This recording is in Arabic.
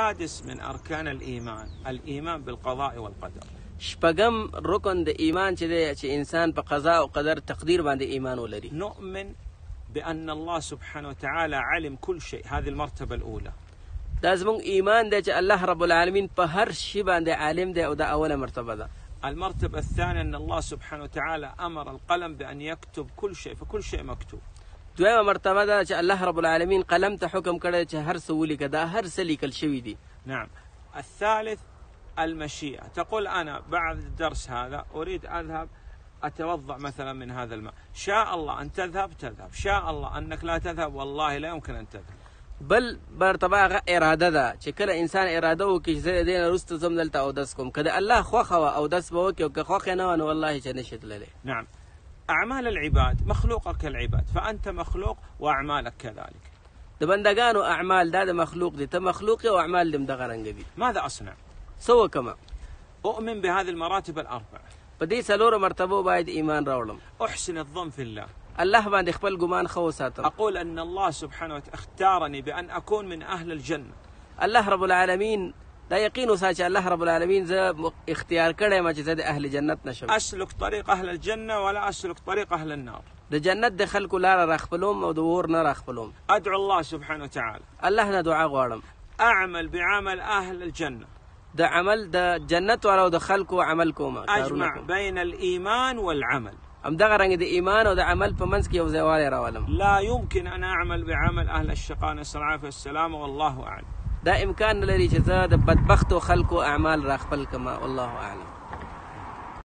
سادس من أركان الإيمان الإيمان بالقضاء والقدر. شپږم رکن د ایمان چې دی چې انسان په قضا أو قدر تقدیر باندې ایمان ولري نؤمن بأن الله سبحانه وتعالى علم كل شيء. هذه المرتبة الأولى. دا زموږ ایمان دی چې الله رب العالمین په هر شي باندې عالم دی أو دا اوله مرتبه ده. المرتبة الثانية أن الله سبحانه وتعالى أمر القلم بأن يكتب كل شيء فكل شيء مكتوب. دویمه مرتبه ده چې الله رب العالمین قلم ته حکم کړی چې هر څه ولیکه دا هر څه لیکل شوي دي. نعم. الثالث المشيئة. تقول أنا بعد الدرس هذا أريد أذهب أتوضأ مثلا من هذا الماء. شاء الله أن تذهب تذهب. شاء الله أنك لا تذهب والله لا يمكن أن تذهب. بل مرتبه هغه اراده ده چې کله انسان اراده وکړي چې زه د دې نه وروسته ځم دلته اودس کوم. که د الله خوښه وه اودس به وکړي أو که خوښه نه والله چې نشي تللی نعم. أعمال العباد مخلوقة كالعباد فأنت مخلوق وأعمالك كذلك. د بندگانو أعمال دا مخلوق دي ته مخلوق یې أو اعمال دې هم دغه رنګه دي ماذا أصنع؟ څه وکمه أؤمن بهذه المراتب الأربعة په دې څلورو مرتبو باید ایمان راوړم أحسن الظن في الله. الله باندې خپل ګمان ښه وساتم أقول أن الله سبحانه وتعالى اختارني بأن أكون من أهل الجنة. الله رب العالمین دا یقین وسات چې الله رب العالمین زه اختیار کړی ما چې زه د أهل جنت نشم. أسلك طريق أهل الجنة ولا أسلك طريق أهل النار. د جنت د خلکو لاره راخپلوم أو د اور نه راخپلوم أدعو الله سبحانه وتعالى. الله نه دعا غواړم. أعمل بعمل أهل الجنة. د عمل د جنت والو د خلکو عمل کوم کوم. بين الإيمان والعمل. همدغه رنګ د ایمان أو د عمل په منځ کې یو ځایوالی راولم. لا يمكن أن أعمل بعمل أهل الشقاء نسأل العافية والسلامة والله أعلم. دا امکان لري چې زه د بدبختو خلکو اعمال راخپل کما والله اعلم